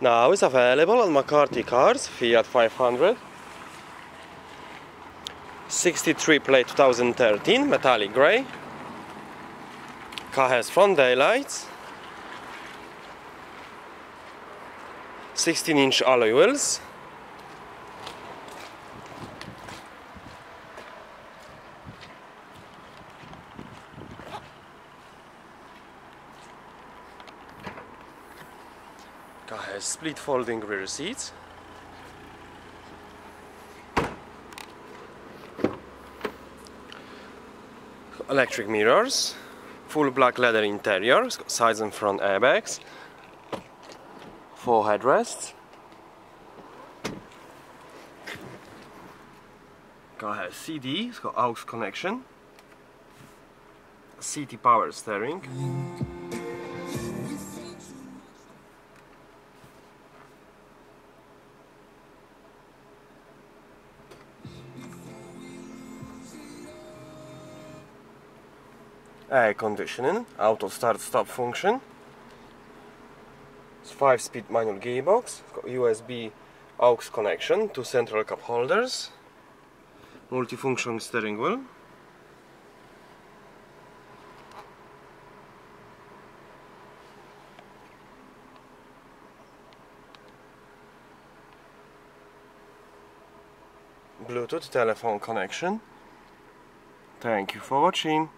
Now it's available on McCarthy Cars, Fiat 500. 63 plate 2013, metallic grey. Car has front daylights. 16 inch alloy wheels. Car has split folding rear seats. Electric mirrors, full black leather interior, sides and front airbags, four headrests. Car has CD, it's got AUX connection, City power steering. Air conditioning, auto start stop function. It's 5 speed manual gearbox, USB AUX connection, two central cup holders, multifunction steering wheel. Bluetooth telephone connection. Thank you for watching.